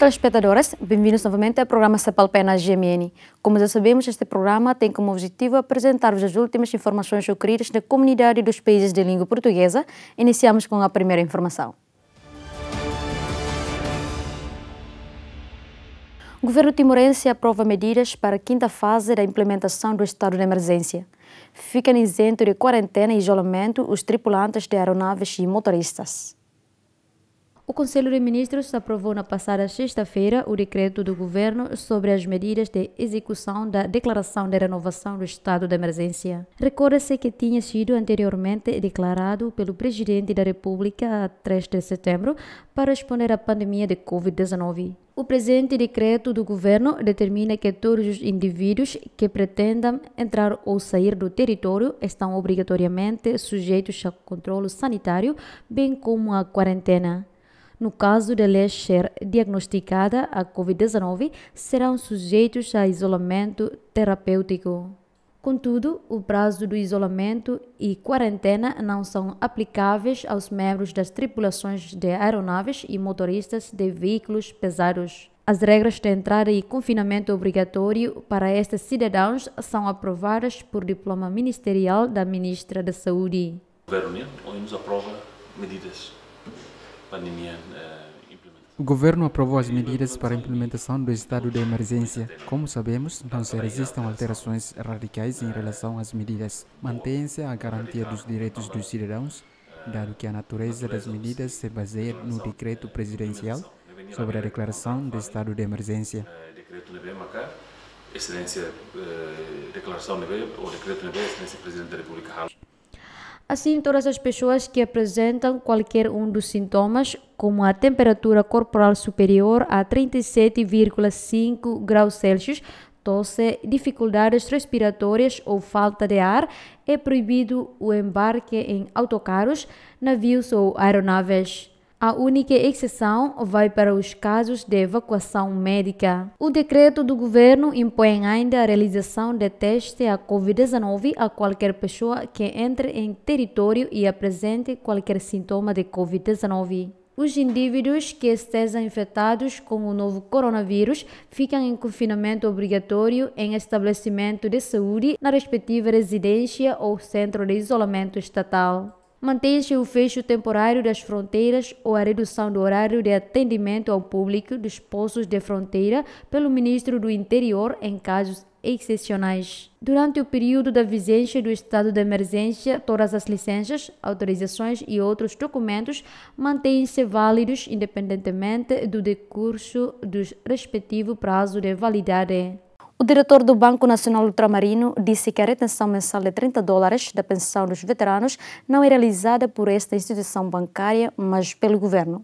Telespectadores. Bem-vindos novamente ao programa Cepalpena GMN. Como já sabemos, este programa tem como objetivo apresentar-vos as últimas informações ocorridas na comunidade dos países de língua portuguesa. Iniciamos com a primeira informação. O governo timorense aprova medidas para a quinta fase da implementação do estado de emergência. Ficam isentos de quarentena e isolamento os tripulantes de aeronaves e motoristas. O Conselho de Ministros aprovou na passada sexta-feira o decreto do governo sobre as medidas de execução da Declaração de Renovação do Estado de Emergência. Recorda-se que tinha sido anteriormente declarado pelo Presidente da República a 3 de setembro para responder à pandemia de Covid-19. O presente decreto do governo determina que todos os indivíduos que pretendam entrar ou sair do território estão obrigatoriamente sujeitos a controle sanitário, bem como a quarentena. No caso de lhes ser diagnosticada a Covid-19, serão sujeitos a isolamento terapêutico. Contudo, o prazo do isolamento e quarentena não são aplicáveis aos membros das tripulações de aeronaves e motoristas de veículos pesados. As regras de entrada e confinamento obrigatório para estes cidadãos são aprovadas por diploma ministerial da Ministra da Saúde. O governo nos aprova medidas pandemia o governo aprovou as medidas para a implementação do estado de emergência. Como sabemos, não se resistem alterações radicais em relação às medidas. Mantém-se a garantia dos direitos dos cidadãos, dado que a natureza das medidas se baseia no decreto presidencial sobre a declaração de estado de emergência. Decreto excelência, declaração ou decreto excelência presidente da República. Assim, todas as pessoas que apresentam qualquer um dos sintomas, como a temperatura corporal superior a 37,5 graus Celsius, tosse, dificuldades respiratórias ou falta de ar, é proibido o embarque em autocarros, navios ou aeronaves. A única exceção vai para os casos de evacuação médica. O decreto do governo impõe ainda a realização de teste à Covid-19 a qualquer pessoa que entre em território e apresente qualquer sintoma de Covid-19. Os indivíduos que estejam infectados com o novo coronavírus ficam em confinamento obrigatório em estabelecimento de saúde na respectiva residência ou centro de isolamento estatal. Mantém-se o fecho temporário das fronteiras ou a redução do horário de atendimento ao público dos postos de fronteira pelo Ministro do Interior em casos excepcionais. Durante o período da vigência do estado de emergência, todas as licenças, autorizações e outros documentos mantêm-se válidos independentemente do decurso do respectivo prazo de validade. O diretor do Banco Nacional Ultramarino disse que a retenção mensal de 30 dólares da pensão dos veteranos não é realizada por esta instituição bancária, mas pelo governo.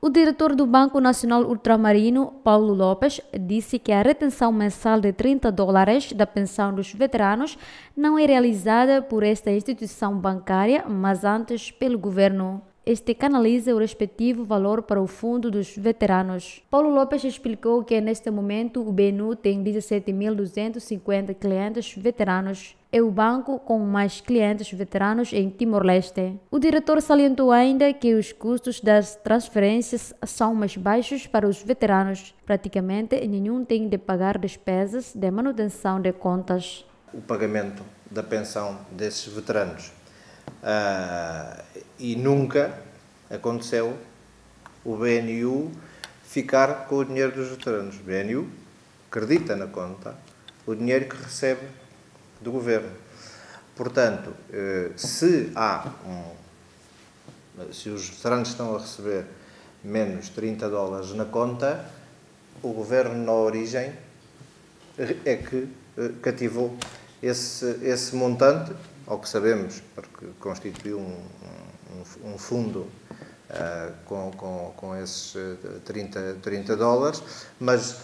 O diretor do Banco Nacional Ultramarino, Paulo Lopes, disse que a retenção mensal de 30 dólares da pensão dos veteranos não é realizada por esta instituição bancária, mas antes pelo governo este canaliza o respectivo valor para o Fundo dos Veteranos. Paulo Lopes explicou que neste momento o BNU tem 17.250 clientes veteranos. É o banco com mais clientes veteranos em Timor-Leste. O diretor salientou ainda que os custos das transferências são mais baixos para os veteranos. Praticamente nenhum tem de pagar despesas de manutenção de contas. O pagamento da pensão desses veteranos Uh, e nunca aconteceu o BNU ficar com o dinheiro dos veteranos. O BNU acredita na conta o dinheiro que recebe do governo. Portanto, uh, se há um, se os veteranos estão a receber menos 30 dólares na conta, o governo na origem é que uh, cativou esse, esse montante ao que sabemos, porque constituiu um, um, fundo uh, com, com, com esses 30, 30 dólares, mas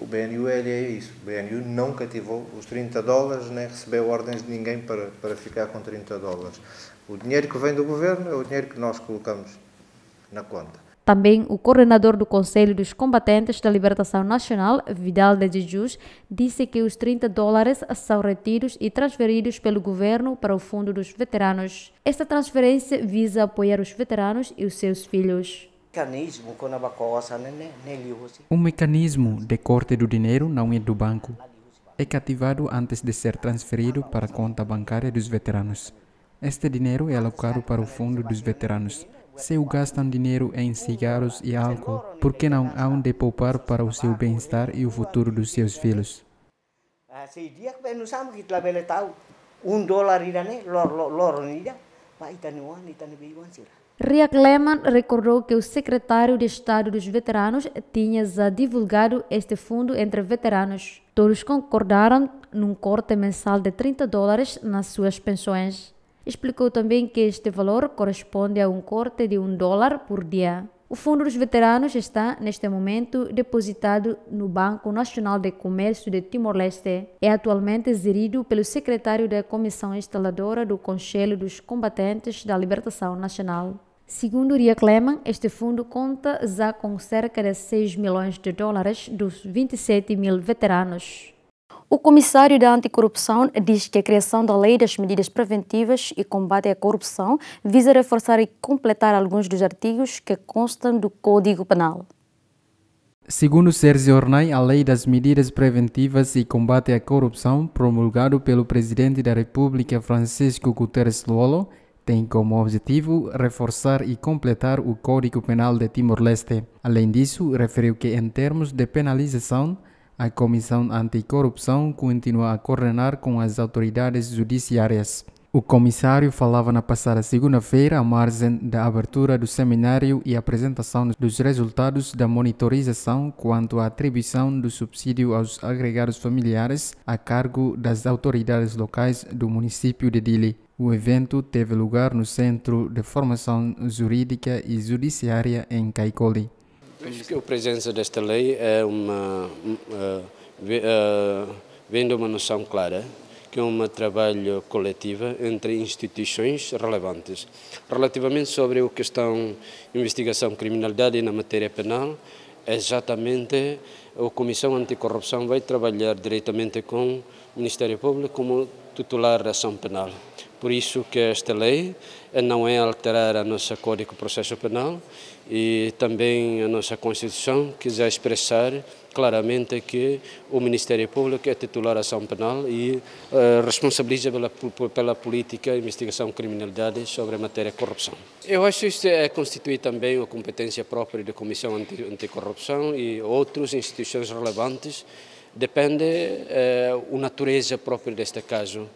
o BNU é, é isso. O BNU não cativou os 30 dólares, nem recebeu ordens de ninguém para, para ficar com 30 dólares. O dinheiro que vem do governo é o dinheiro que nós colocamos na conta. Também o coordenador do Conselho dos Combatentes da Libertação Nacional, Vidal de Jesus, disse que os 30 dólares são retidos e transferidos pelo governo para o Fundo dos Veteranos. Esta transferência visa apoiar os veteranos e os seus filhos. Um mecanismo de corte do dinheiro não é do banco. É cativado antes de ser transferido para a conta bancária dos veteranos. Este dinheiro é alocado para o fundo dos veteranos. Se o gastam dinheiro em cigarros e álcool, por que não hão de poupar para o seu bem-estar e o futuro dos seus filhos? Um dólar Riak Lehmann recordou que o secretário de Estado dos Veteranos tinha já divulgado este fundo entre veteranos. Todos concordaram num corte mensal de 30 dólares nas suas pensões. Explicou também que este valor corresponde a um corte de um dólar por dia. O Fundo dos Veteranos está, neste momento, depositado no Banco Nacional de Comércio de Timor-Leste. É atualmente gerido pelo secretário da Comissão Instaladora do Conselho dos Combatentes da Libertação Nacional. Segundo Ria Cleman, este fundo conta já com cerca de 6 milhões de dólares dos 27 mil veteranos. O comissário da anticorrupção diz que a criação da Lei das Medidas Preventivas e Combate à Corrupção visa reforçar e completar alguns dos artigos que constam do Código Penal. Segundo Sérgio Ornai, a Lei das Medidas Preventivas e Combate à Corrupção, promulgado pelo Presidente da República Francisco Guterres Luolo, tem como objetivo reforçar e completar o Código Penal de Timor-Leste. Além disso, referiu que, em termos de penalização, a Comissão Anticorrupção continua a coordenar com as autoridades judiciárias. O comissário falava na passada segunda-feira, à margem da abertura do seminário e apresentação dos resultados da monitorização quanto à atribuição do subsídio aos agregados familiares a cargo das autoridades locais do município de Dili. O evento teve lugar no Centro de Formação Jurídica e Judiciária em Caicoli. A presença desta lei é uma, uh, vem uma noção clara que é um trabalho coletivo entre instituições relevantes. Relativamente sobre a questão investigação criminalidade na matéria penal, exatamente a Comissão Anticorrupção vai trabalhar diretamente com o Ministério Público como titular da ação penal. Por isso que esta lei não é alterar a nossa Código de Processo Penal e também a nossa Constituição, já expressar claramente que o Ministério Público é titular da ação penal e uh, responsabiliza pela, pela política de investigação de criminalidade sobre a matéria de corrupção. Eu acho que isto é constituir também a competência própria da Comissão Anti, Anticorrupção e outras instituições relevantes, depende uh, a natureza própria deste caso.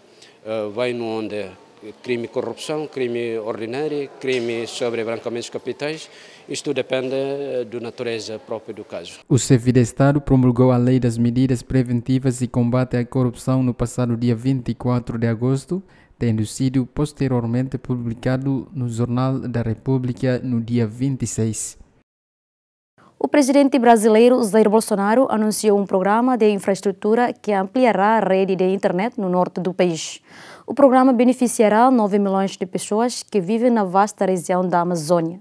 Uh, vai no onde crime de corrupção, crime ordinário, crime sobre brancamentos capitais. Isto depende eh, da natureza própria do caso. O chefe de Estado promulgou a Lei das Medidas Preventivas e Combate à Corrupção no passado dia 24 de agosto, tendo sido posteriormente publicado no Jornal da República no dia 26. O presidente brasileiro Jair Bolsonaro anunciou um programa de infraestrutura que ampliará a rede de internet no norte do país. O programa beneficiará 9 milhões de pessoas que vivem na vasta região da Amazônia.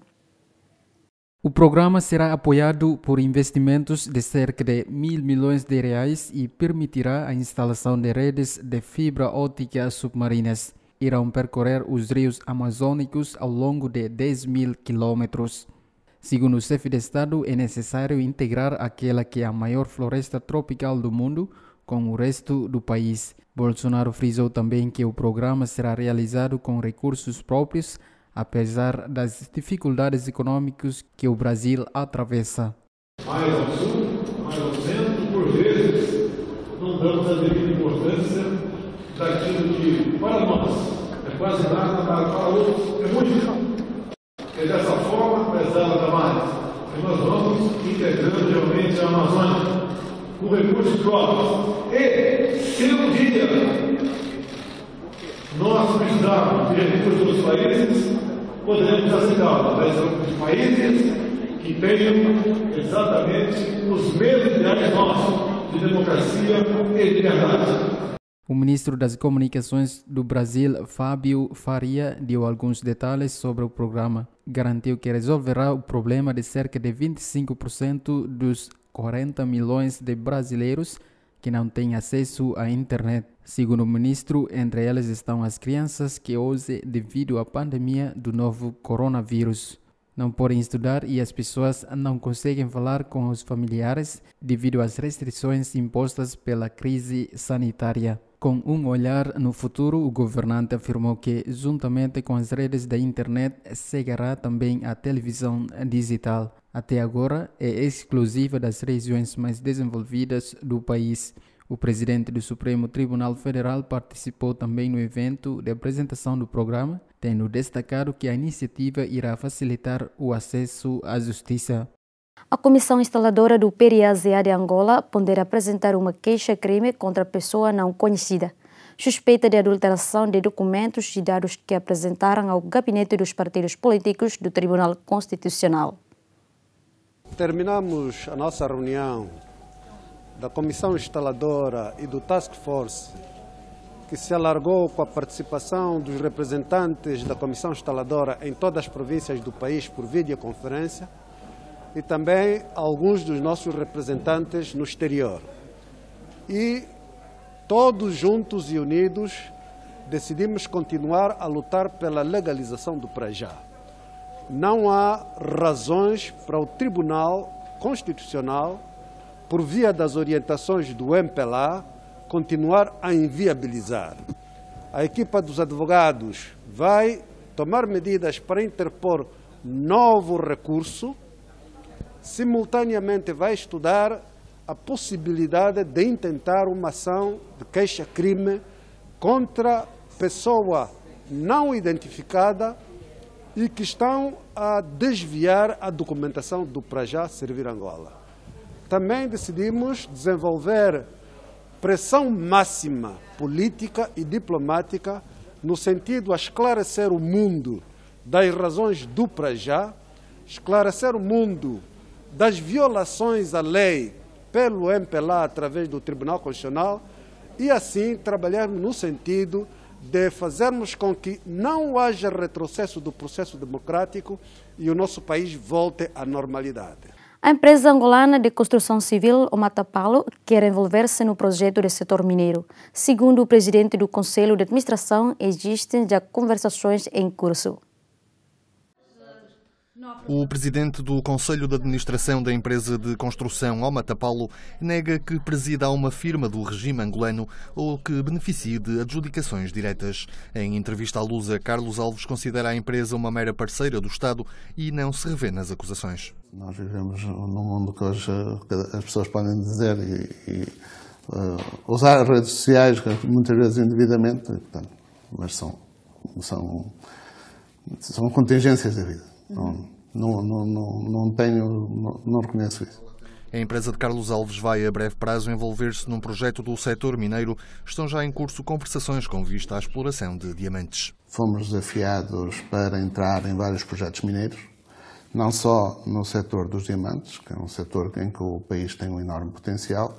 O programa será apoiado por investimentos de cerca de mil milhões de reais e permitirá a instalação de redes de fibra óptica submarinas. Irão percorrer os rios amazônicos ao longo de 10 mil quilômetros. Segundo o chefe de Estado, é necessário integrar aquela que é a maior floresta tropical do mundo com o resto do país. Bolsonaro frisou também que o programa será realizado com recursos próprios, apesar das dificuldades econômicas que o Brasil atravessa. Mais ao sul, mais ao centro, por vezes, não damos a devida importância daquilo que, para nós, é quase nada, para outros é muito. É dessa forma, pesada da mais, que nós vamos integrando realmente a Amazônia com recursos próprios. E, se um dia nós precisarmos de recursos dos países, poderemos aceitar, mas os países que tenham exatamente os mesmos ideais nossos de democracia e liberdade. O ministro das Comunicações do Brasil, Fábio Faria, deu alguns detalhes sobre o programa. Garantiu que resolverá o problema de cerca de 25% dos 40 milhões de brasileiros que não têm acesso à internet. Segundo o ministro, entre elas estão as crianças que hoje, devido à pandemia do novo coronavírus. não podem estudar e as pessoas não conseguem falar com os familiares devido às restrições impostas pela crise sanitária. Com um olhar no futuro, o governante afirmou que, juntamente com as redes da internet, seguirá também a televisão digital. Até agora, é exclusiva das regiões mais desenvolvidas do país. O presidente do Supremo Tribunal Federal participou também no evento de apresentação do programa, tendo destacado que a iniciativa irá facilitar o acesso à justiça. A Comissão Instaladora do PRAZA de Angola poderá apresentar uma queixa-crime contra pessoa não conhecida, suspeita de adulteração de documentos e dados que apresentaram ao gabinete dos partidos políticos do Tribunal Constitucional. Terminamos a nossa reunião da Comissão Instaladora e do Task Force, que se alargou com a participação dos representantes da Comissão Instaladora em todas as províncias do país por videoconferência e também alguns dos nossos representantes no exterior. E todos juntos e unidos decidimos continuar a lutar pela legalização do Prajá. Não há razões para o Tribunal Constitucional, por via das orientações do MPLA, continuar a inviabilizar. A equipa dos advogados vai tomar medidas para interpor novo recurso simultaneamente vai estudar a possibilidade de intentar uma ação de queixa-crime contra pessoa não identificada e que estão a desviar a documentação do Prajá Servir Angola. Também decidimos desenvolver pressão máxima política e diplomática no sentido a esclarecer o mundo das razões do Prajá, esclarecer o mundo das violações à lei pelo MPLA através do Tribunal Constitucional e assim trabalharmos no sentido de fazermos com que não haja retrocesso do processo democrático e o nosso país volte à normalidade. A empresa angolana de construção civil, o Matapalo, quer envolver-se no projeto do setor mineiro. Segundo o presidente do Conselho de Administração, existem já conversações em curso. O presidente do Conselho de Administração da empresa de construção Omata Paulo nega que presida uma firma do regime angolano ou que beneficie de adjudicações diretas. Em entrevista à Lusa, Carlos Alves considera a empresa uma mera parceira do Estado e não se revê nas acusações. Nós vivemos num mundo que hoje as pessoas podem dizer e, e uh, usar as redes sociais muitas vezes indevidamente, portanto, mas são, são, são contingências da vida. Não, não, não, não, não tenho, não, não reconheço isso. A empresa de Carlos Alves vai a breve prazo envolver-se num projeto do setor mineiro. Estão já em curso conversações com vista à exploração de diamantes. Fomos desafiados para entrar em vários projetos mineiros, não só no setor dos diamantes, que é um setor em que o país tem um enorme potencial,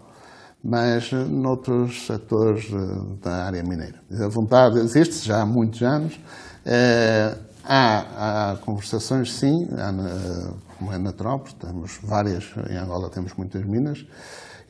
mas noutros setores eh, da área mineira. A vontade existe já há muitos anos. É, Há, há conversações, sim, há, como é natural, porque temos várias, em Angola temos muitas minas,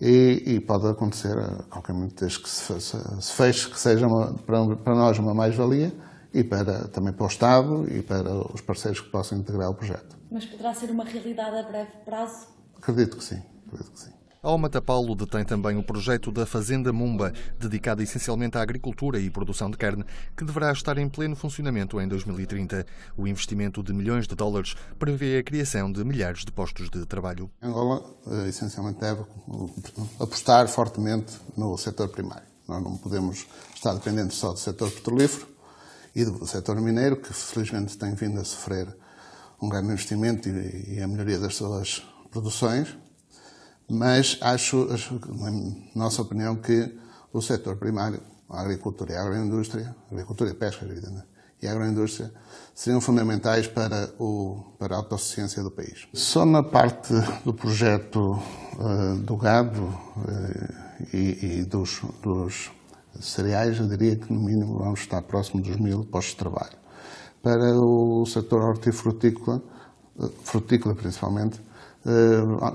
e, e pode acontecer a qualquer momento desde que se, se feche, que seja uma, para, para nós uma mais-valia, e para, também para o Estado e para os parceiros que possam integrar o projeto. Mas poderá ser uma realidade a breve prazo? Acredito que sim, acredito que sim. A Omata Paulo detém também o projeto da Fazenda Mumba, dedicada essencialmente à agricultura e produção de carne, que deverá estar em pleno funcionamento em 2030. O investimento de milhões de dólares prevê a criação de milhares de postos de trabalho. Angola, eh, essencialmente, deve apostar fortemente no setor primário. Nós não podemos estar dependentes só do setor petrolífero e do setor mineiro, que felizmente tem vindo a sofrer um grande investimento e a melhoria das suas produções mas acho, na nossa opinião, que o setor primário, a agricultura e a agroindústria, agricultura e pesca, evidentemente, e a agroindústria, seriam fundamentais para, o, para a autossuficiência do país. Só na parte do projeto uh, do gado uh, e, e dos, dos, cereais, eu diria que no mínimo vamos estar próximo dos mil postos de trabalho. Para o setor hortifrutícola, uh, frutícola principalmente,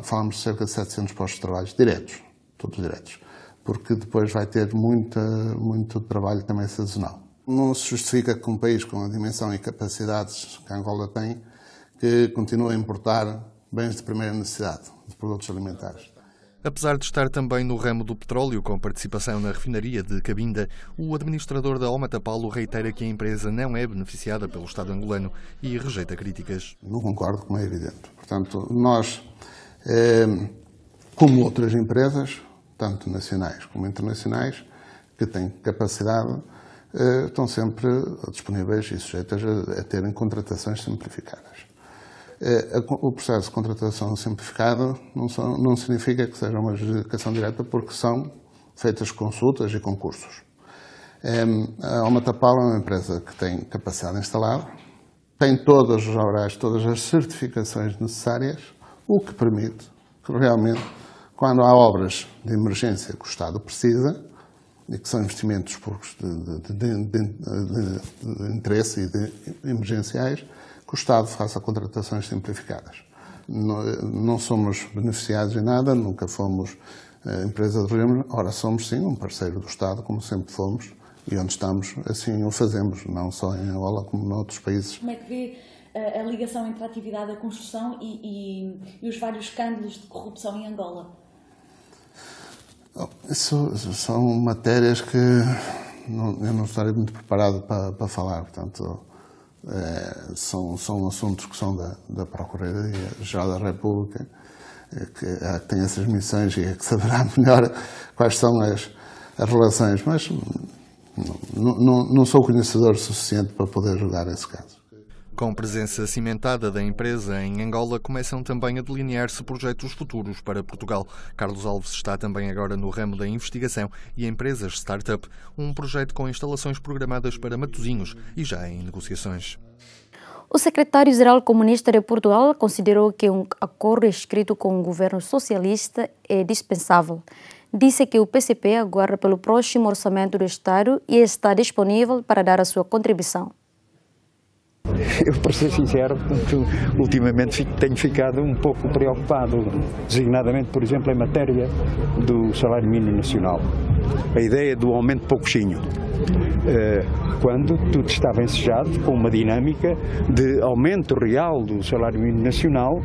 falamos de cerca de 700 postos de trabalho diretos, todos diretos, porque depois vai ter muita, muito trabalho também sazonal. Não se justifica que um país com a dimensão e capacidades que Angola tem, que continua a importar bens de primeira necessidade, de produtos alimentares. Apesar de estar também no ramo do petróleo, com participação na refinaria de Cabinda, o administrador da Omata Paulo reitera que a empresa não é beneficiada pelo Estado angolano e rejeita críticas. Não concordo, como é evidente. Portanto, nós, eh, como outras empresas, tanto nacionais como internacionais, que têm capacidade, eh, estão sempre disponíveis e sujeitas a terem contratações simplificadas. Eh, o processo de contratação simplificado não, são, não significa que seja uma adjudicação direta, porque são feitas consultas e concursos. A Almatapal é uma empresa que tem capacidade instalada, tem todos os obrais, todas as certificações necessárias, o que permite que realmente, quando há obras de emergência que o Estado precisa, e que são investimentos públicos de, de, de, de interesse e emergenciais, que o Estado faça contratações simplificadas. Não, não somos beneficiados em nada, nunca fomos uh, empresa de regime, ora somos sim um parceiro do Estado, como sempre fomos, e onde estamos assim o fazemos, não só em Angola como noutros países. Como é que vê uh, a ligação entre a atividade da construção e, e, e, os vários escândalos de corrupção em Angola? Oh, isso são matérias que não, eu não estaria muito preparado para, para falar, portanto é, são, são assuntos que são da, da Procuradoria-Geral da República, é, que, é, que tem essas missões e que saberá melhor quais são as, as relações, mas não, não, não sou conhecedor suficiente para poder julgar esse caso. Com presença cimentada da empresa em Angola, começam também a delinear-se projetos futuros para Portugal. Carlos Alves está também agora no ramo da investigação e empresas startup, um projeto com instalações programadas para Matosinhos e já em negociações. O secretário-geral comunista de Portugal considerou que um acordo escrito com o governo socialista é dispensável. Disse que o PCP aguarda pelo próximo orçamento do Estado e está disponível para dar a sua contribuição. Eu, para ser sincero, ultimamente tenho ficado um pouco preocupado, designadamente, por exemplo, em matéria do salário mínimo nacional. A ideia do aumento pouquinho, quando tudo estava ensejado com uma dinâmica de aumento real do salário mínimo nacional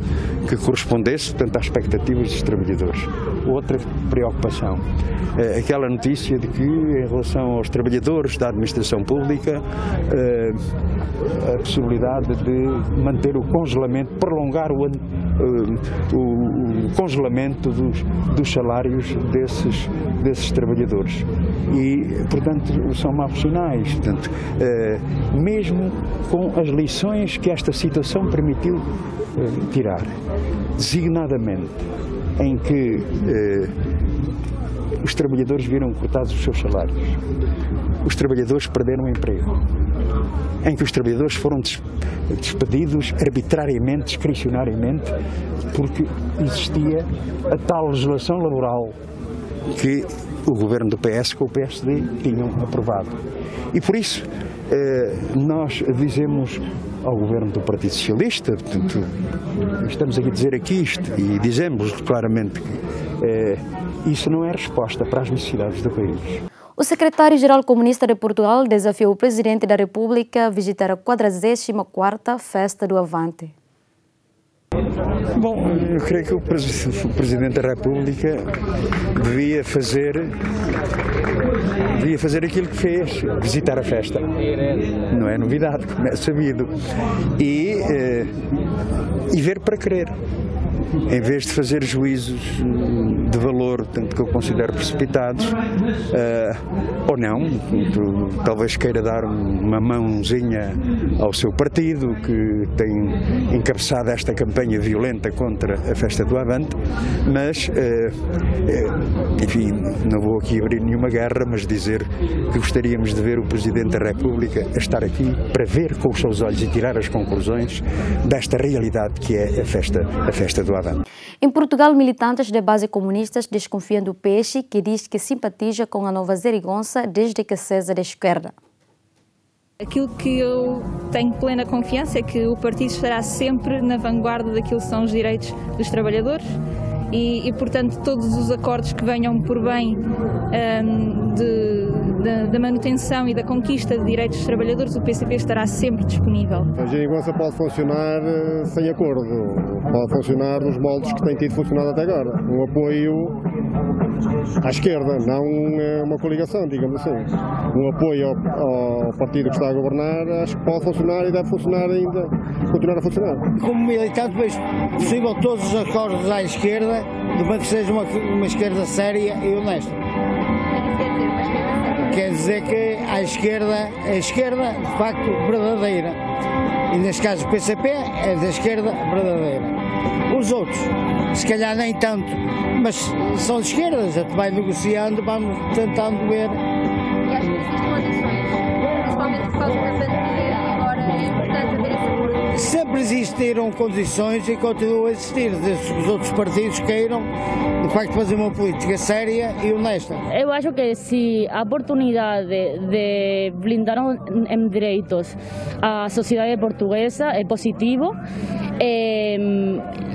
que correspondesse, portanto, às expectativas dos trabalhadores. Outra preocupação, eh, aquela notícia de que, em relação aos trabalhadores da administração pública, eh, a possibilidade de manter o congelamento, prolongar o, o, o congelamento dos, dos salários desses, desses trabalhadores. E, portanto, são maus sinais. Portanto, eh, mesmo com as lições que esta situação permitiu eh, tirar, designadamente em que eh, os trabalhadores viram cortados os seus salários, os trabalhadores perderam o emprego, em que os trabalhadores foram despedidos arbitrariamente, discricionariamente, porque existia a tal legislação laboral que o governo do PS com o PSD tinham aprovado. E por isso eh, nós dizemos ao governo do Partido Socialista, portanto, estamos aqui a dizer aqui isto e dizemos claramente que eh, isso não é resposta para as necessidades do país. O secretário-geral comunista de Portugal desafiou o presidente da República a visitar a 44ª Festa do Avante. Bom, eu creio que o Presidente da República devia fazer devia fazer aquilo que fez, visitar a festa. Não é novidade, como é sabido. E, eh, e ver para crer em vez de fazer juízos de valor, tanto que eu considero precipitados, uh, ou não, talvez queira dar uma mãozinha ao seu partido, que tem encabeçado esta campanha violenta contra a festa do Avante, mas, uh, enfim, não vou aqui abrir nenhuma guerra, mas dizer que gostaríamos de ver o Presidente da República a estar aqui para ver com os seus olhos e tirar as conclusões desta realidade que é a festa, a festa do Em Portugal, militantes da base comunistas desconfiam do peixe, que diz que simpatiza com a nova Zerigonça desde que César da esquerda. Aquilo que eu tenho plena confiança é que o partido estará sempre na vanguarda daquilo que são os direitos dos trabalhadores e, e portanto, todos os acordos que venham por bem um, de da, da, manutenção e da conquista de direitos dos trabalhadores, o PCP estará sempre disponível. A geringonça pode funcionar eh, sem acordo, pode funcionar nos moldes que tem tido funcionado até agora. Um apoio à esquerda, não uma coligação, digamos assim. Um apoio ao, ao, partido que está a governar, acho que pode funcionar e deve funcionar ainda, continuar a funcionar. Como militante, vejo possível todos os acordos à esquerda, de que seja uma, uma esquerda séria e honesta. Quer dizer que à esquerda, a esquerda de facto verdadeira. E neste caso o PCP é da esquerda verdadeira. Os outros, se calhar nem tanto, mas são de esquerda, a gente vai negociando, vamos tentando ver. E acho que existem condições, principalmente por causa da pandemia, Sempre existiram condições e continuam a existir, desde que os outros partidos queiram, de facto, fazer uma política séria e honesta. Eu acho que se a oportunidade de blindar em direitos a sociedade portuguesa é positivo, eh,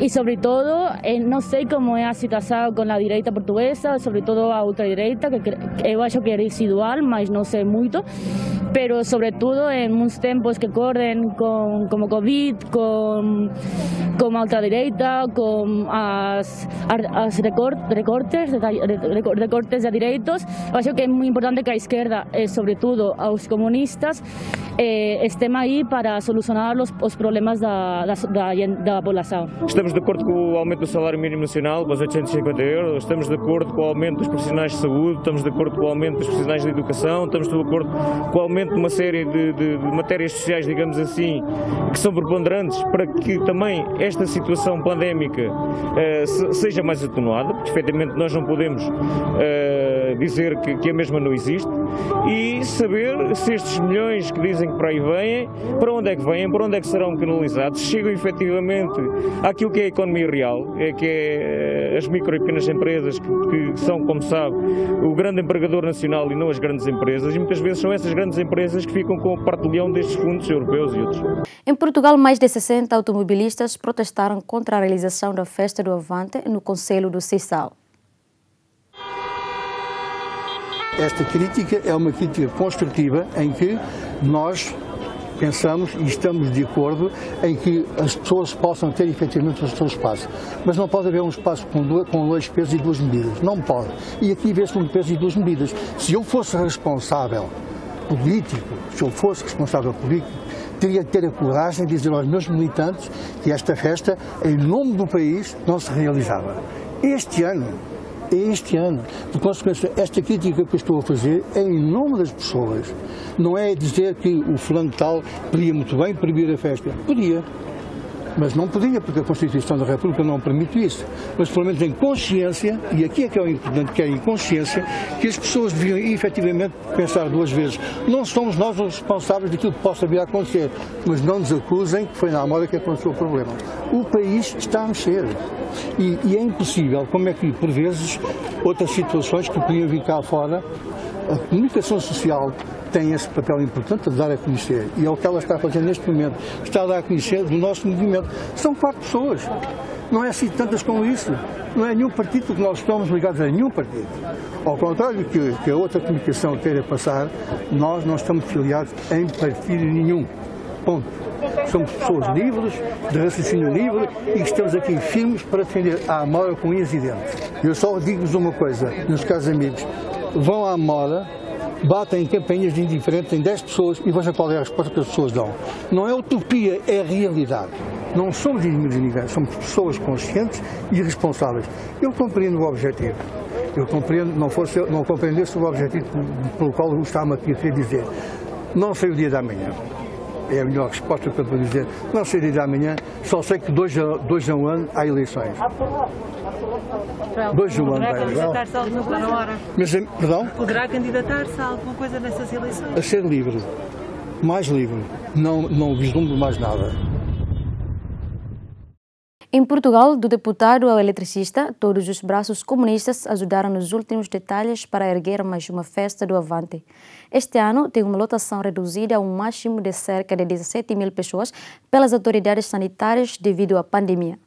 e sobre todo, eh, não sei como é a situação com a direita portuguesa, sobre todo a ultradireita, que eu acho que é residual, mas não sei muito, pero sobre todo em uns tempos que correm com, como Covid, com, com a ultradireita, com as, as recortes, recortes de direitos, eu acho que é muito importante que a esquerda, e sobretudo aos comunistas, eh, aí para solucionar os, os problemas da, da, da, da, população. Estamos de acordo com o aumento do salário mínimo nacional para os 850 euros, estamos de acordo com o aumento dos profissionais de saúde, estamos de acordo com o aumento dos profissionais de educação, estamos de acordo com o aumento de uma série de, de, de matérias sociais, digamos assim, que são preponderantes para que também esta situação pandémica uh, seja mais atenuada, porque efetivamente nós não podemos uh, dizer que, que a mesma não existe, e saber se estes milhões que dizem que para aí vêm, para onde é que vêm, para onde é que serão canalizados, chegam efetivamente àquilo que é a economia real, é que é as micro e pequenas empresas, que, que são, como sabe, o grande empregador nacional e não as grandes empresas, e muitas vezes são essas grandes empresas que ficam com o partilhão destes fundos europeus e outros. Em Portugal, mais de 60 automobilistas protestaram contra a realização da festa do Avante no Conselho do Seixal. Esta crítica é uma crítica construtiva em que nós pensamos e estamos de acordo em que as pessoas possam ter efetivamente o seu espaço. Mas não pode haver um espaço com dois, com dois pesos e duas medidas. Não pode. E aqui vê-se um peso e duas medidas. Se eu fosse responsável político, se eu fosse responsável político, teria que ter a coragem de dizer aos meus militantes que esta festa, em nome do país, não se realizava. Este ano, este ano. Por consequência, esta crítica que eu estou a fazer é em nome das pessoas. Não é dizer que o fulano tal podia muito bem proibir a festa. Podia. Mas não podia, porque a Constituição da República não permite isso. Mas pelo menos em consciência, e aqui é que é o importante, que é em consciência, que as pessoas deviam efetivamente pensar duas vezes. Não somos nós os responsáveis daquilo que possa vir a acontecer, mas não nos acusem que foi na moda que aconteceu o problema. O país está a mexer. E, e é impossível, como é que, por vezes, outras situações que podiam vir cá fora, a comunicação social tem esse papel importante de dar a conhecer. E é o que ela está a fazer neste momento. Está a dar a conhecer do nosso movimento. São quatro pessoas. Não é assim tantas como isso. Não é nenhum partido que nós estamos ligados a nenhum partido. Ao contrário que, que a outra comunicação queira passar, nós não estamos filiados em partido nenhum. Ponto. Somos pessoas livres, de raciocínio livre e estamos aqui firmes para defender a Amora com unhas e dentes. Eu só digo-vos uma coisa, meus caros amigos, vão à Amora, batem em campanhas de indiferente em 10 pessoas e vejam qual é a resposta que as pessoas dão. Não é utopia, é realidade. Não somos inimigos ninguém, somos pessoas conscientes e responsáveis. Eu compreendo o objetivo. Eu compreendo, não, fosse, não compreendesse o objetivo pelo qual o está-me aqui a dizer. Não sei o dia da manhã. É a melhor resposta que eu vou dizer. Não sei o dia da manhã, só sei que dois a, dois a um ano há eleições. Dois a um ano há eleições. Mas, perdão? Poderá candidatar-se a alguma coisa nessas eleições? A ser livre. Mais livre. Não, não vislumbro mais nada. Em Portugal, do deputado ao eletricista, todos os braços comunistas ajudaram nos últimos detalhes para erguer mais uma festa do Avante. Este ano tem uma lotação reduzida a um máximo de cerca de 17 mil pessoas pelas autoridades sanitárias devido à pandemia.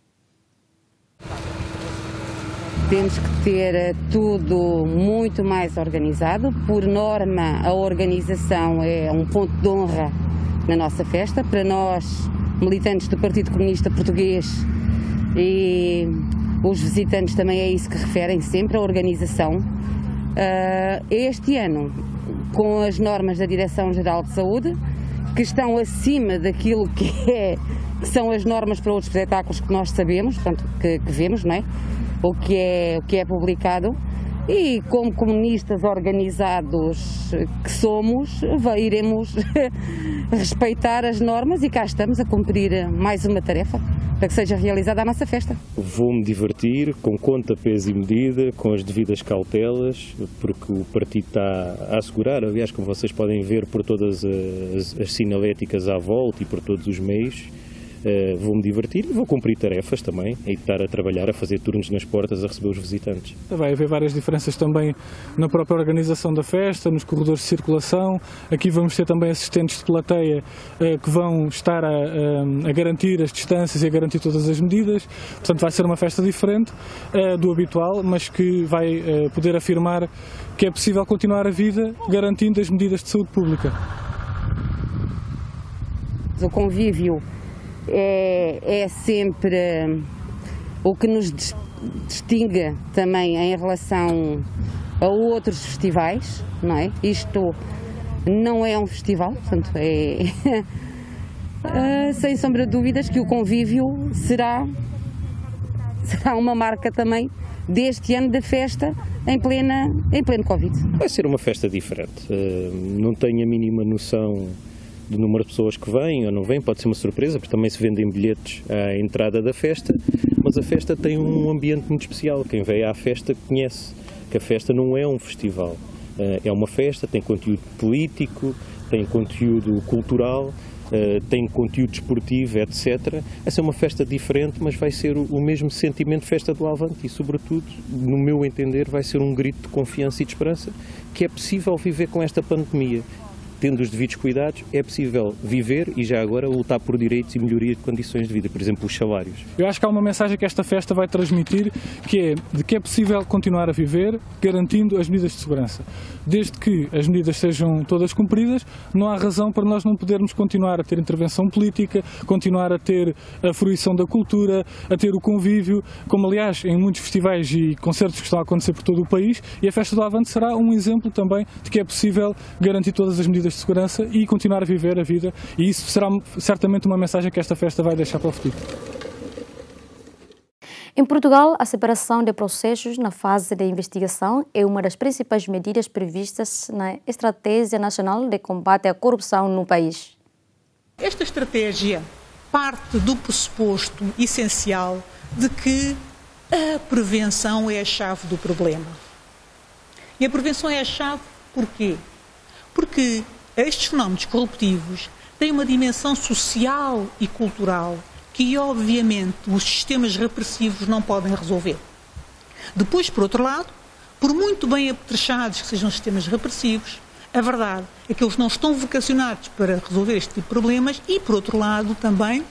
temos que ter eh, tudo muito mais organizado. Por norma, a organização é um ponto de honra na nossa festa. Para nós, militantes do Partido Comunista Português e os visitantes também é isso que referem sempre, a organização. Uh, este ano, com as normas da Direção-Geral de Saúde, que estão acima daquilo que, é, que são as normas para outros espetáculos que nós sabemos, portanto, que, que vemos, não é? O que é, o que é publicado. E como comunistas organizados que somos, iremos respeitar as normas e cá estamos a cumprir mais uma tarefa para que seja realizada a nossa festa. Vou-me divertir com conta, peso e medida, com as devidas cautelas, porque o partido está a assegurar, aliás, como vocês podem ver por todas as, as sinaléticas à volta e por todos os meios, Uh, vou-me divertir e vou cumprir tarefas também, e estar a trabalhar, a fazer turnos nas portas, a receber os visitantes. Vai haver várias diferenças também na própria organização da festa, nos corredores de circulação. Aqui vamos ter também assistentes de plateia uh, que vão estar a, a, a, garantir as distâncias e a garantir todas as medidas. Portanto, vai ser uma festa diferente uh, do habitual, mas que vai poder afirmar que é possível continuar a vida garantindo as medidas de saúde pública. O convívio é, é sempre o que nos distingue também em relação a outros festivais, não é? Isto não é um festival, portanto, é uh, sem sombra de dúvidas que o convívio será, será uma marca também deste ano da festa em, plena, em pleno Covid. Vai ser uma festa diferente, uh, não tenho a mínima noção do número de pessoas que vêm ou não vêm, pode ser uma surpresa, porque também se vendem bilhetes à entrada da festa, mas a festa tem um ambiente muito especial. Quem vem à festa conhece que a festa não é um festival, eh, é uma festa, tem conteúdo político, tem conteúdo cultural. Uh, tem conteúdo esportivo, etc. Essa é uma festa diferente, mas vai ser o, o, mesmo sentimento festa do Avante e, sobretudo, no meu entender, vai ser um grito de confiança e de esperança que é possível viver com esta pandemia tendo os devidos cuidados, é possível viver e já agora lutar por direitos e melhoria de condições de vida, por exemplo, os salários. Eu acho que há uma mensagem que esta festa vai transmitir, que é de que é possível continuar a viver garantindo as medidas de segurança. Desde que as medidas sejam todas cumpridas, não há razão para nós não podermos continuar a ter intervenção política, continuar a ter a fruição da cultura, a ter o convívio, como aliás em muitos festivais e concertos que estão a acontecer por todo o país, e a Festa do Avante será um exemplo também de que é possível garantir todas as medidas de segurança e continuar a viver a vida. E isso será certamente uma mensagem que esta festa vai deixar para o futuro. Em Portugal, a separação de processos na fase de investigação é uma das principais medidas previstas na Estratégia Nacional de Combate à Corrupção no país. Esta estratégia parte do pressuposto essencial de que a prevenção é a chave do problema. E a prevenção é a chave porquê? Porque estes fenómenos corruptivos têm uma dimensão social e cultural que, obviamente, os sistemas repressivos não podem resolver. Depois, por outro lado, por muito bem apetrechados que sejam os sistemas repressivos, a verdade é que eles não estão vocacionados para resolver este tipo de problemas e, por outro lado, também,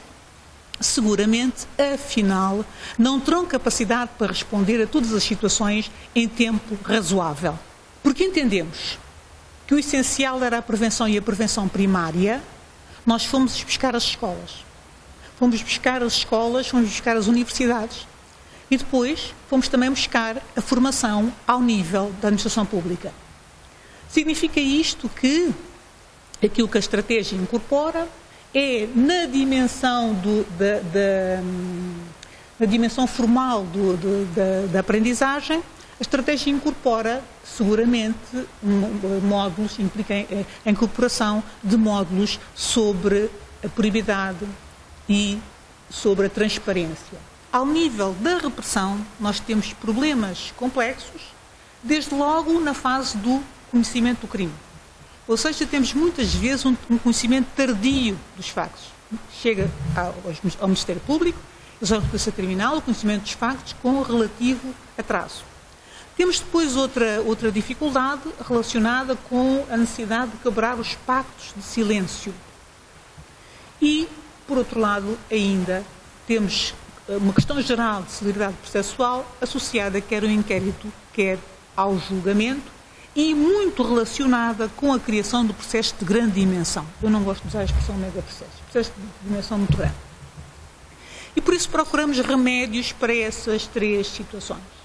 seguramente, afinal, não terão capacidade para responder a todas as situações em tempo razoável. Porque entendemos que o essencial era a prevenção e a prevenção primária, nós fomos buscar as escolas. Fomos buscar as escolas, fomos buscar as universidades. E depois fomos também buscar a formação ao nível da administração pública. Significa isto que aquilo que a estratégia incorpora é na dimensão, do, da, da, na dimensão formal do, do, da, da aprendizagem, a estratégia incorpora, seguramente, módulos, implica a incorporação de módulos sobre a probidade e sobre a transparência. Ao nível da repressão, nós temos problemas complexos, desde logo na fase do conhecimento do crime. Ou seja, temos muitas vezes um, conhecimento tardio dos factos. Chega ao, Ministério Público, Justiça Criminal, o conhecimento dos factos com relativo atraso. Temos depois outra, outra dificuldade relacionada com a necessidade de quebrar os pactos de silêncio. E, por outro lado, ainda temos uma questão geral de celeridade processual associada quer ao inquérito, quer ao julgamento e muito relacionada com a criação de processos de grande dimensão. Eu não gosto de usar a expressão mega processo, processos de dimensão muito grande. E por isso procuramos remédios para essas três situações.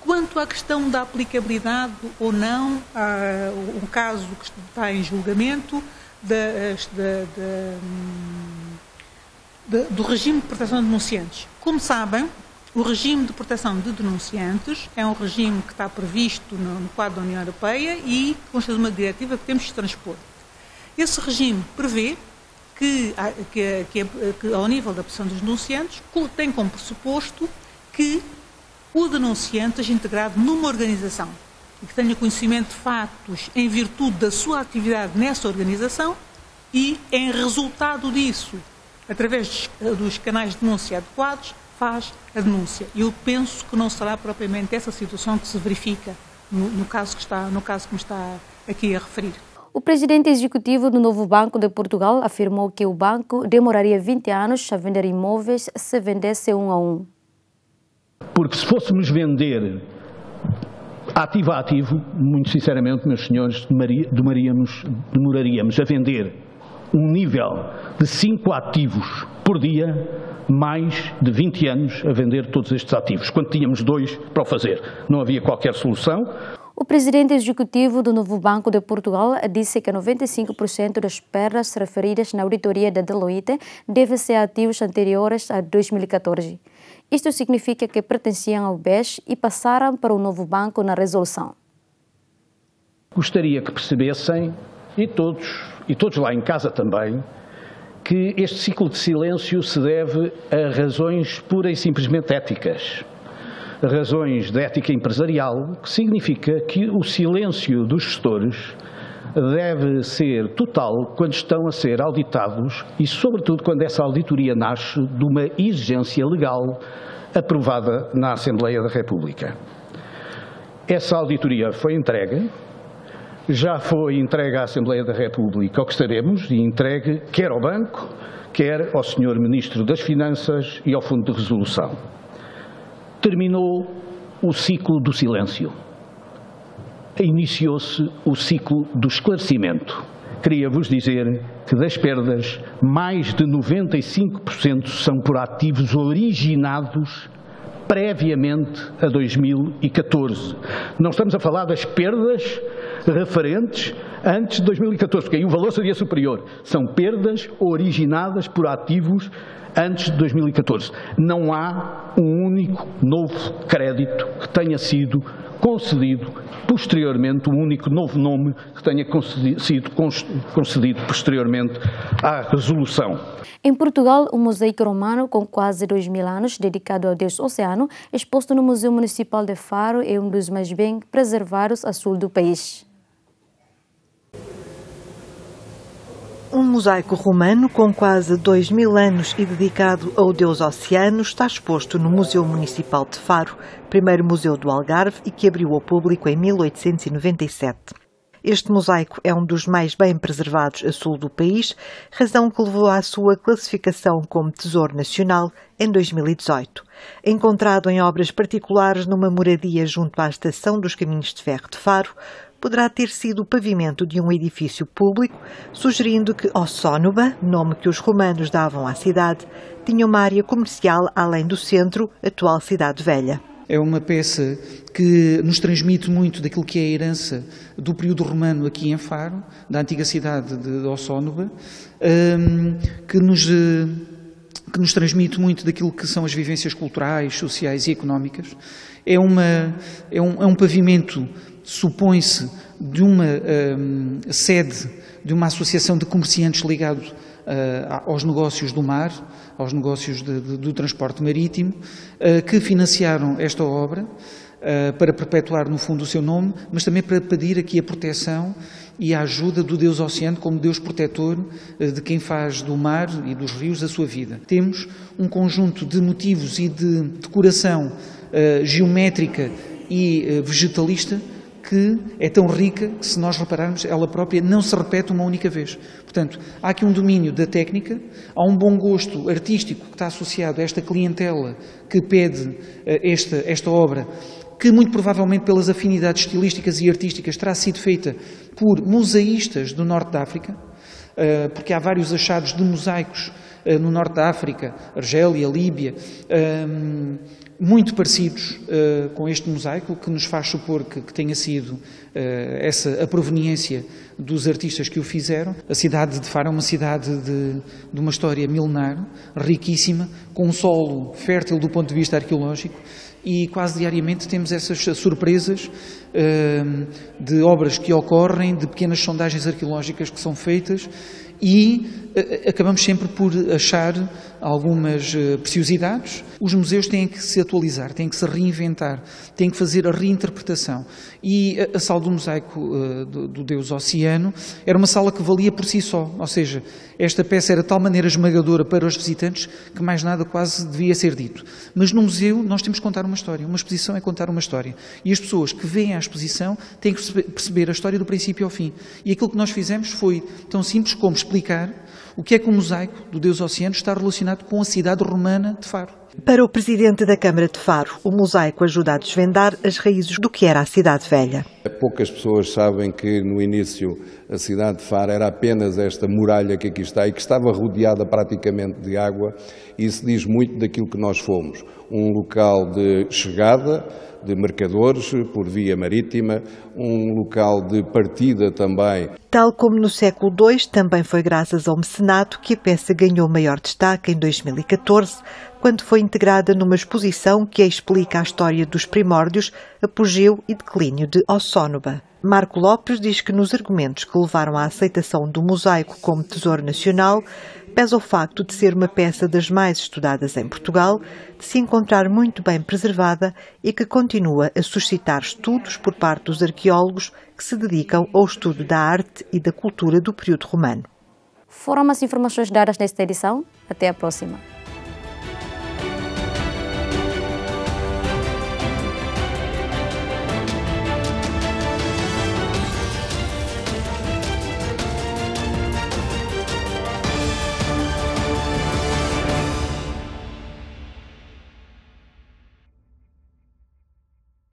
Quanto à questão da aplicabilidade ou não, a, um caso que está em julgamento do regime de proteção de denunciantes. Como sabem, o regime de proteção de denunciantes é um regime que está previsto no, no quadro da União Europeia e consta de uma diretiva que temos de transpor. Esse regime prevê que, que, que, que, ao nível da proteção dos denunciantes, tem como pressuposto que o denunciante esteja integrado numa organização e que tenha conhecimento de factos em virtude da sua atividade nessa organização e, em resultado disso, através dos canais de denúncia adequados, faz a denúncia. Eu penso que não será propriamente essa situação que se verifica no, no caso, que está, no caso que me está aqui a referir. O presidente executivo do novo Banco de Portugal afirmou que o banco demoraria 20 anos a vender imóveis se vendesse um a um. Porque se fôssemos vender ativo a ativo, muito sinceramente, meus senhores, demoraríamos, demoraríamos a vender um nível de 5 ativos por dia, mais de 20 anos a vender todos estes ativos, quando tínhamos dois para o fazer. Não havia qualquer solução. O presidente executivo do novo Banco de Portugal disse que 95% das perdas referidas na auditoria da Deloitte devem ser ativos anteriores a 2014. Isto significa que pertenciam ao BES e passaram para o novo banco na resolução. Gostaria que percebessem, e todos, e todos lá em casa também, que este ciclo de silêncio se deve a razões pura e simplesmente éticas. Razões de ética empresarial, que significa que o silêncio dos gestores deve ser total quando estão a ser auditados e, sobretudo, quando essa auditoria nasce de uma exigência legal aprovada na Assembleia da República. Essa auditoria foi entregue, já foi entregue à Assembleia da República, ao que sabemos, e entregue quer ao Banco, quer ao Sr. Ministro das Finanças e ao Fundo de Resolução. Terminou o ciclo do silêncio iniciou-se o ciclo do esclarecimento. Queria vos dizer que das perdas, mais de 95% são por ativos originados previamente a 2014. Não estamos a falar das perdas referentes antes de 2014, porque aí o valor seria superior. São perdas originadas por ativos antes de 2014. Não há um único novo crédito que tenha sido concedido posteriormente, um único novo nome que tenha concedido, sido concedido posteriormente à resolução. Em Portugal, o mosaico romano, com quase dois mil anos, dedicado ao deus Oceano, exposto no Museu Municipal de Faro, é um dos mais bem preservados a sul do país. Um mosaico romano com quase dois mil anos e dedicado ao deus Oceano está exposto no Museu Municipal de Faro, primeiro museu do Algarve e que abriu ao público em 1897. Este mosaico é um dos mais bem preservados a sul do país, razão que levou à sua classificação como Tesouro Nacional em 2018. Encontrado em obras particulares numa moradia junto à Estação dos Caminhos de Ferro de Faro, poderá ter sido o pavimento de um edifício público, sugerindo que Ossónuba, nome que os romanos davam à cidade, tinha uma área comercial além do centro, atual cidade velha. É uma peça que nos transmite muito daquilo que é a herança do período romano aqui em Faro, da antiga cidade de Ossónuba, hum, que nos que nos transmite muito daquilo que são as vivências culturais, sociais e económicas. É, uma, é, um, é um pavimento supõe-se de uma um, sede de uma associação de comerciantes ligados uh, aos negócios do mar, aos negócios de, de, do transporte marítimo, uh, que financiaram esta obra uh, para perpetuar, no fundo, o seu nome, mas também para pedir aqui a proteção e a ajuda do Deus Oceano como Deus protetor de quem faz do mar e dos rios a sua vida. Temos um conjunto de motivos e de decoração geométrica e vegetalista que é tão rica que, se nós repararmos, ela própria não se repete uma única vez. Portanto, há aqui um domínio da técnica, há um bom gosto artístico que está associado a esta clientela que pede esta, esta obra, que muito provavelmente pelas afinidades estilísticas e artísticas terá sido feita por museístas do Norte da África, porque há vários achados de mosaicos no Norte da África, Argélia, Líbia, muito parecidos uh, com este mosaico, que nos faz supor que, tenha sido essa a proveniência dos artistas que o fizeram. A cidade de Faro é uma cidade de, de uma história milenar, riquíssima, com um solo fértil do ponto de vista arqueológico e quase diariamente temos essas surpresas uh, de obras que ocorrem, de pequenas sondagens arqueológicas que são feitas e acabamos sempre por achar algumas preciosidades. Os museus têm que se atualizar, têm que se reinventar, têm que fazer a reinterpretação. E a sala do mosaico do, Deus Oceano era uma sala que valia por si só, ou seja, esta peça era de tal maneira esmagadora para os visitantes que mais nada quase devia ser dito. Mas no museu nós temos que contar uma história, uma exposição é contar uma história. E as pessoas que veem a exposição têm que perceber a história do princípio ao fim. E aquilo que nós fizemos foi tão simples como explicar o que é que o mosaico do Deus Oceano está relacionado com a cidade romana de Faro. Para o presidente da Câmara de Faro, o mosaico ajuda a desvendar as raízes do que era a cidade velha. Poucas pessoas sabem que no início a cidade de Faro era apenas esta muralha que aqui está e que estava rodeada praticamente de água, isso diz muito daquilo que nós fomos. Um local de chegada, de mercadores por via marítima, um local de partida também. Tal como no século II, também foi graças ao mecenato que a peça ganhou maior destaque em 2014, quando foi integrada numa exposição que explica a história dos primórdios, apogeu e declínio de Ossónoba. Marco Lopes diz que nos argumentos que levaram à aceitação do mosaico como tesouro nacional pesa o facto de ser uma peça das mais estudadas em Portugal, de se encontrar muito bem preservada e que continua a suscitar estudos por parte dos arqueólogos que se dedicam ao estudo da arte e da cultura do período romano. Foram as informações dadas nesta edição. Até a próxima.